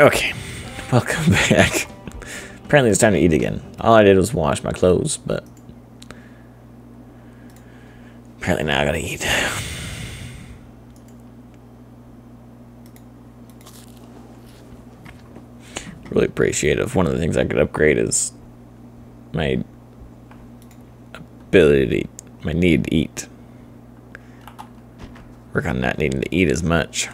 Okay, welcome back. Apparently it's time to eat again. All I did was wash my clothes, but... Apparently now I gotta eat. Really appreciative. One of the things I could upgrade is my ability, to eat, my need to eat. Work on not needing to eat as much.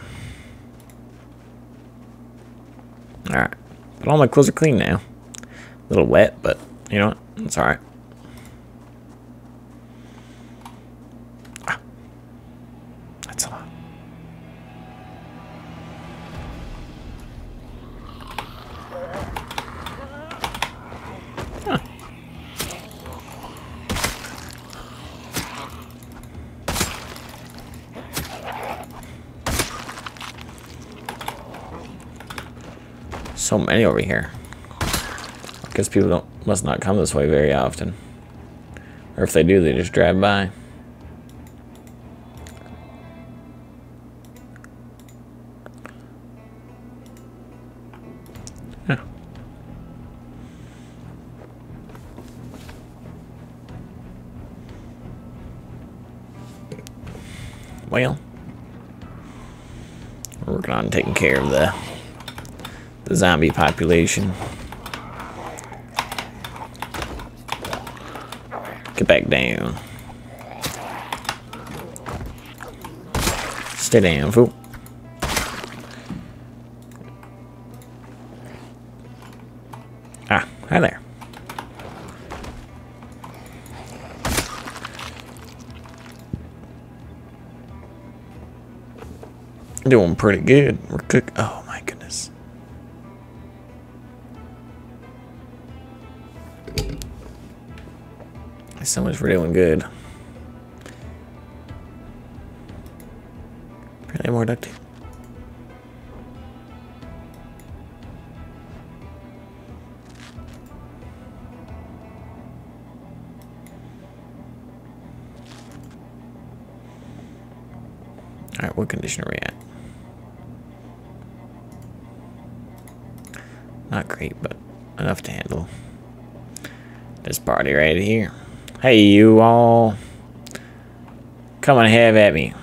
Alright. But all my clothes are clean now. A little wet, but you know what? It's alright. So many over here. I guess people don't must not come this way very often. Or if they do, they just drive by. Well, we're working on taking care of the the zombie population. Get back down. Stay down, fool. Ah, hi there. Doing pretty good. We're cook. Oh So much for doing good. Apparently more duct tape. Alright, what condition are we at? Not great, but enough to handle this party right here. Hey, you all. Come and have at me.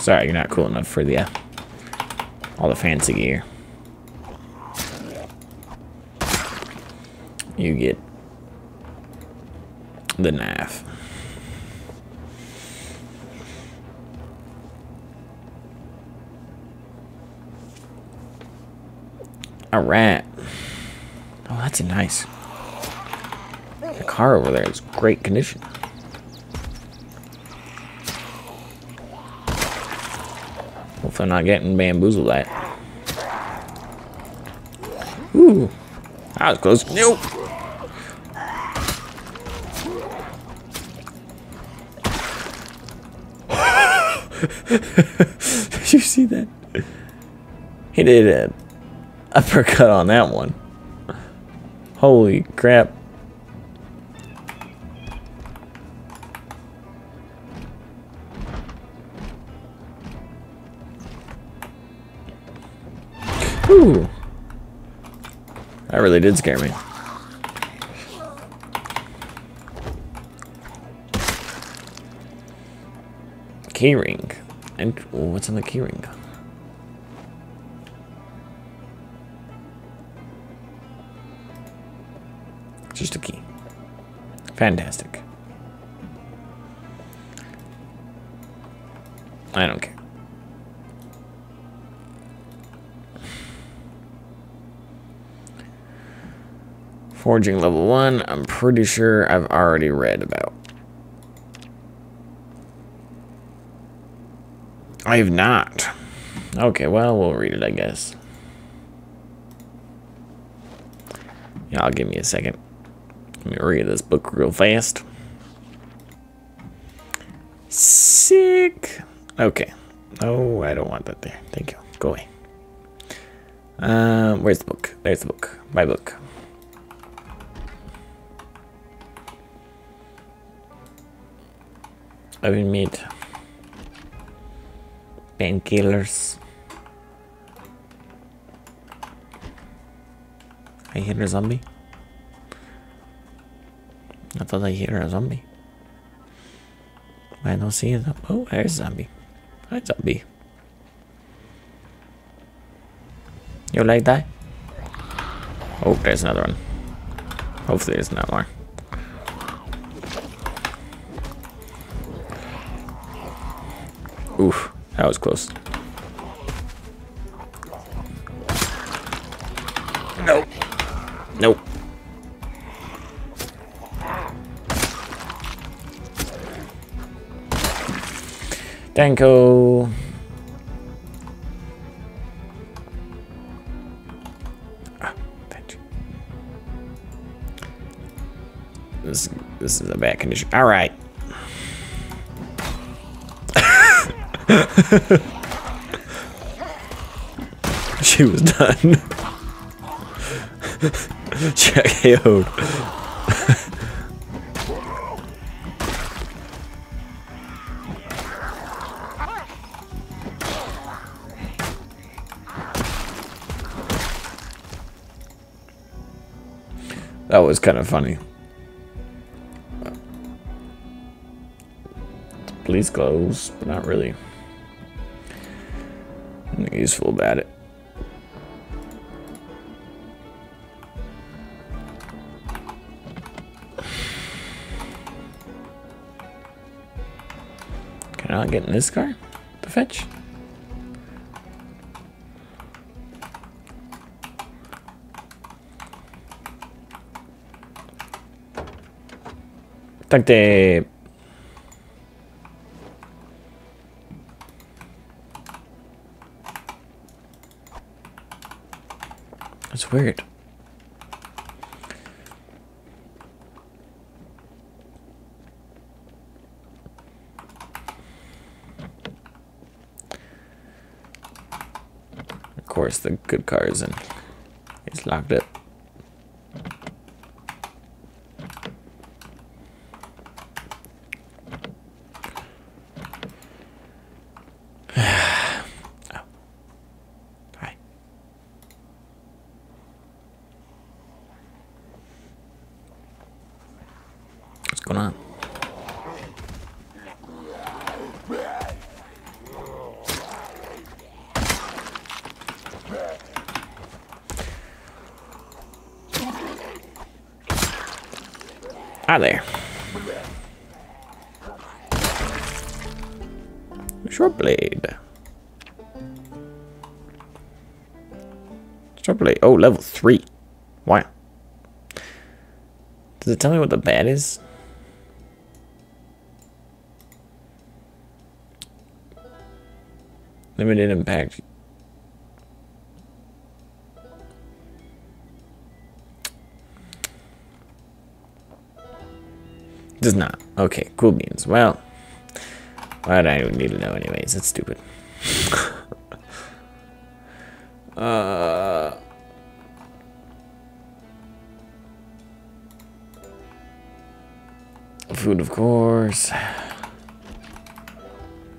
Sorry, you're not cool enough for the uh, all the fancy gear. You get the knife. All right. Oh, that's a nice. The car over there is great condition. I'm not getting bamboozled at. Ooh. That was close. Nope. did you see that? He did an uppercut on that one. Holy crap. That really did scare me. Keyring. And what's in the keyring? Just a key. Fantastic. I don't care. Forging level one, I'm pretty sure I've already read about. I have not. Okay, well, we'll read it, I guess. Yeah, I'll give me a second. Let me read this book real fast. Sick. Okay. Oh, I don't want that there. Thank you. Go away. Um, where's the book? There's the book. My book. I've been made painkillers. I hear a zombie. I thought I hear a zombie. I don't see it. Oh, there's a zombie. Hi, zombie. You like that? Oh, there's another one. Hopefully there's not more. Oof, that was close. Nope. Nope. Danko. Ah, this this is a bad condition. All right. she was done. Check KO'd. that was kind of funny. Police clothes, but not really useful about it. Can I not get in this car to fetch? Duct tape. That's weird. Of course, the good car is in. It's locked up. Hi there. Short blade. Short blade. Oh, level three. Wow. Does it tell me what the bat is? Limited impact. Does not. Okay, cool beans. Well, why do I need to know anyways? That's stupid. uh... Food, of course.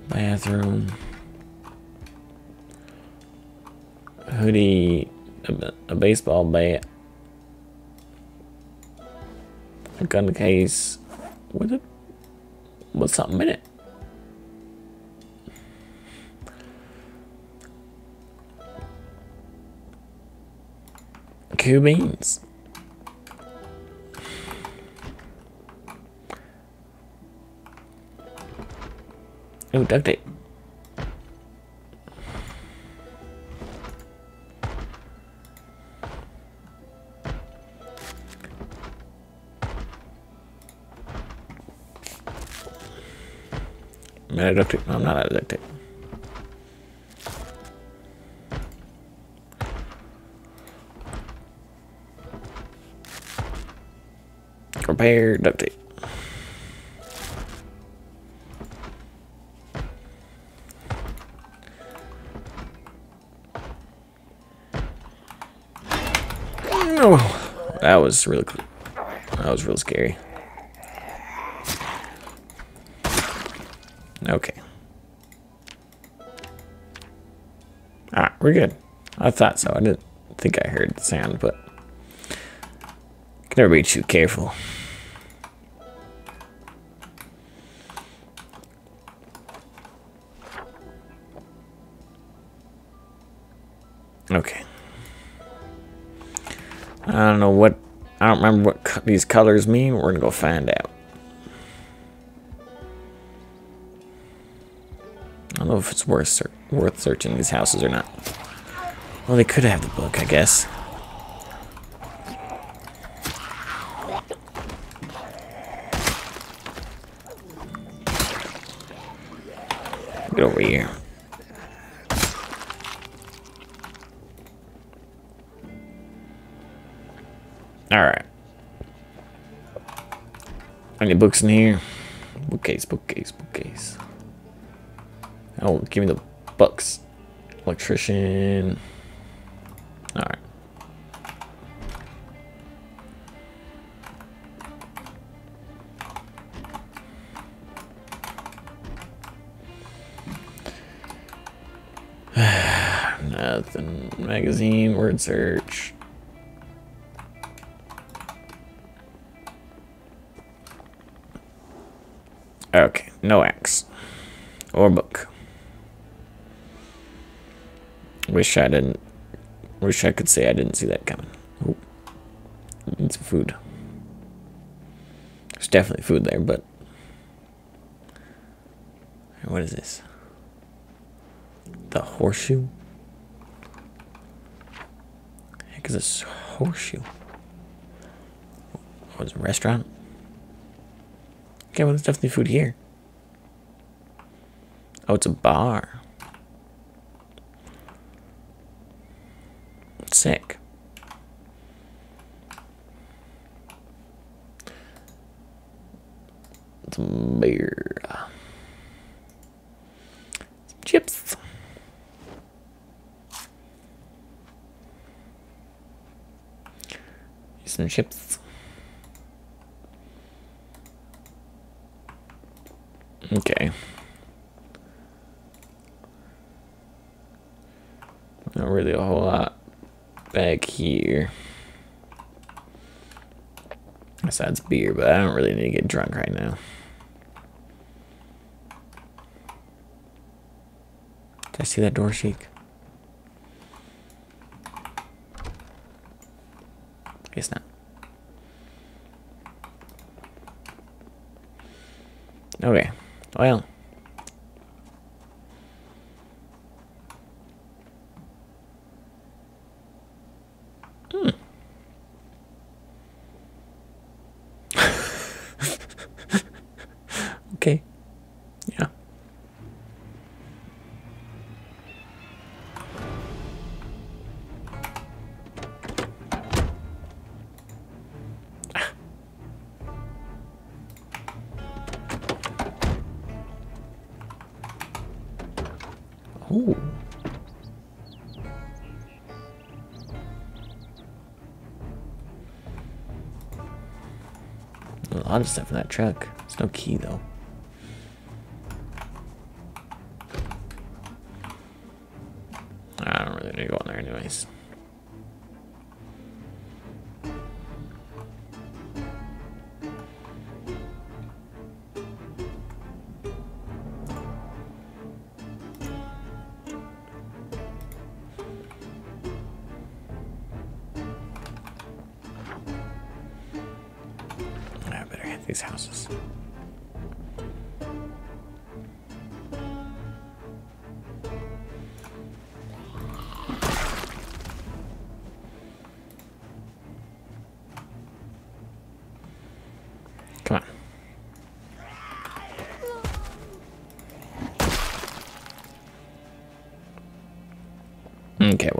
Bathroom. Hoodie. A, a baseball bat. A gun case. What it? What's something in it? Cool beans. Oh, duct tape. Addicted? No, I'm not addicted. Prepare duct tape. Oh, that was really. That was real scary. Okay. Ah, we're good. I thought so. I didn't think I heard the sound, but can never be too careful. Okay. I don't know what, I don't remember what co these colors mean. We're gonna go find out. If it's worth ser worth searching these houses or not. Well, they could have the book, I guess. Get over here. Alright. Any books in here? Bookcase, bookcase, bookcase. Oh, give me the books. Electrician. Alright. Nothing. Magazine, word search. Okay, no axe. Or book. Wish I didn't. Wish I could say I didn't see that coming. Oh. Need some food. There's definitely food there, but. What is this? The horseshoe? Heck is this horseshoe? Oh, it's a restaurant? Okay, well, there's definitely food here. Oh, it's a bar. Sick. Some beer. Some chips. Some chips. Okay. Not really a whole lot back here. Besides beer, but I don't really need to get drunk right now. I see that door shake? Guess not. Okay. Well. Lot of stuff in that truck. There's no key though.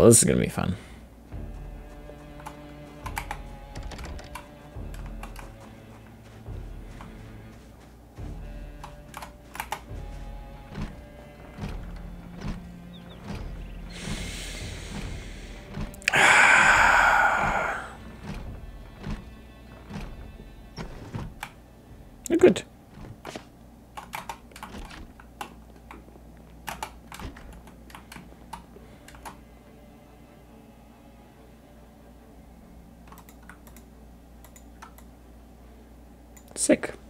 Well, this is gonna be fun. Sick.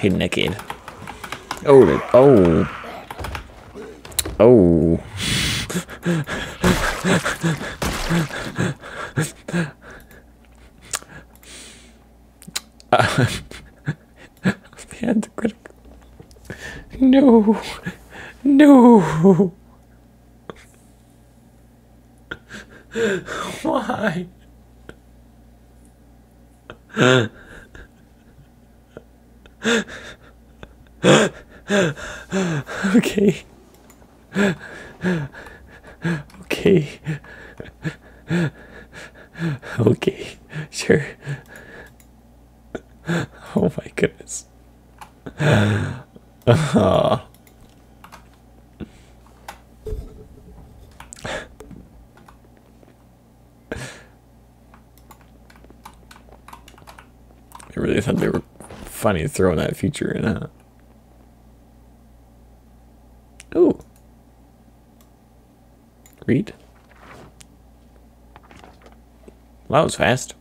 Hidden kid. Oh, the, oh. Oh. uh. No. No. Why? Okay. Okay. Okay. Sure. Oh my goodness. Oh. I really thought they were funny throwing that feature in, huh? Ooh. Read. Well, that was fast.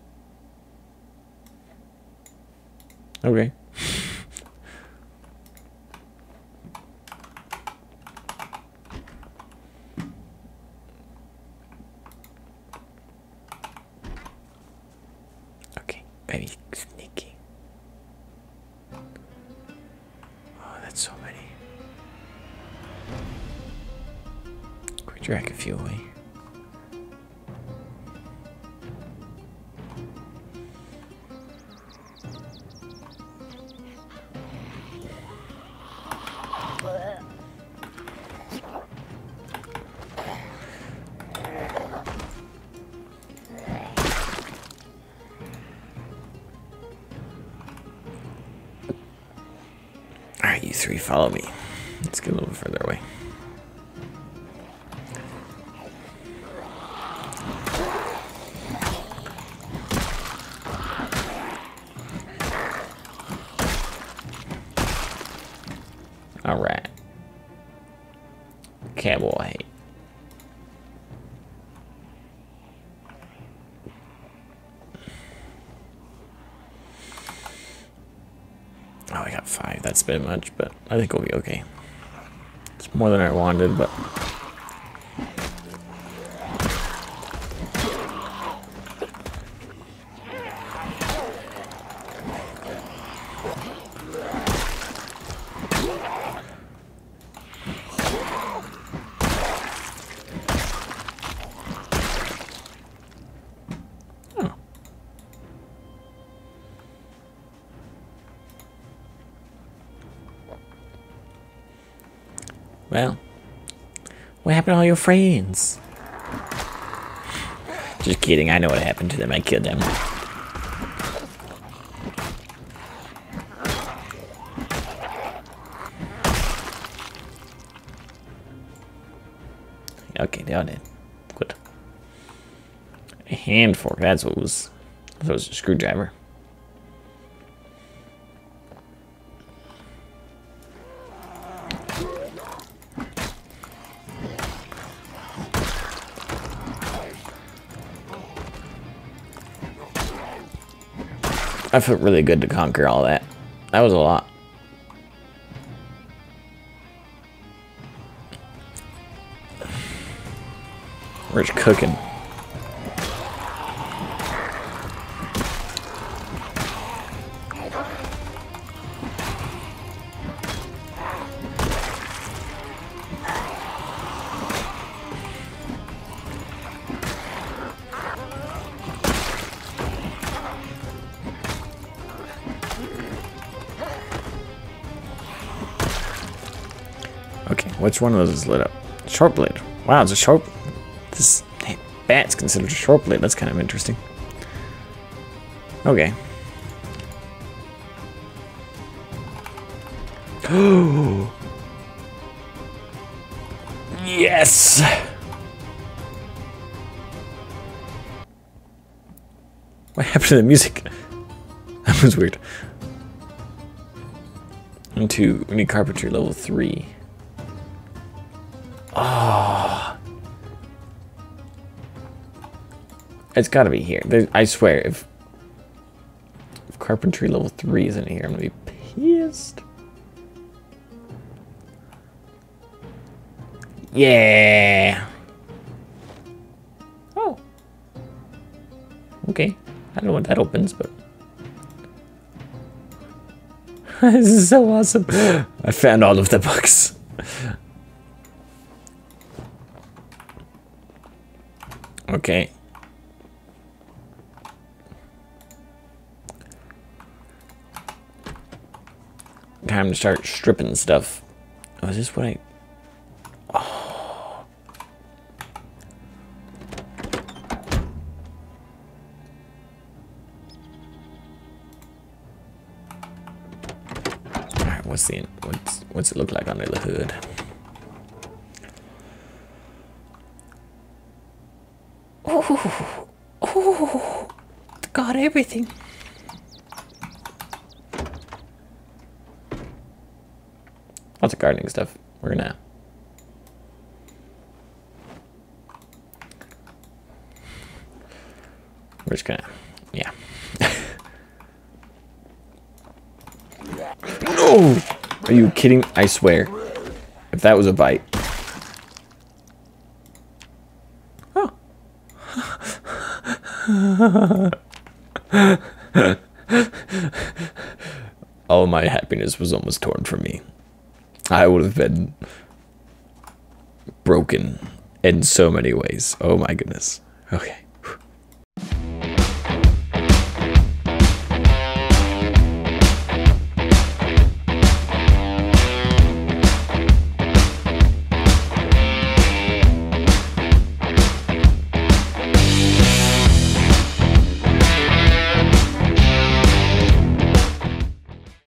Three, follow me. Let's get a little further away. Alright. Cowboy. Oh, I got five. That's bit much, but I think we'll be okay. It's more than I wanted, but. To all your friends? Just kidding, I know what happened to them. I killed them. Okay, they all did. Good. A hand fork, that's what was. That was a screwdriver. I felt really good to conquer all that. That was a lot. We're just cooking. Which one of those is lit up? Short blade. Wow, it's a sharp... This bat's considered a sharp blade. That's kind of interesting. Okay. Oh! yes! What happened to the music? That was weird. Into we need carpentry level three. Oh. It's gotta be here. There, I swear, if, if carpentry level 3 isn't here, I'm gonna be pissed. Yeah. Oh. Okay. I don't know what that opens, but... this is so awesome. I found all of the books. Okay. Time to start stripping stuff. Oh, is this what I... Oh. Alright, what's. What's, what's it look like under the hood? Oh, oh, got everything. Lots of gardening stuff. We're gonna. We're just gonna. Yeah. no! Are you kidding? I swear. If that was a bite. All my happiness was almost torn from me. I would have been broken in so many ways. Oh my goodness. Okay.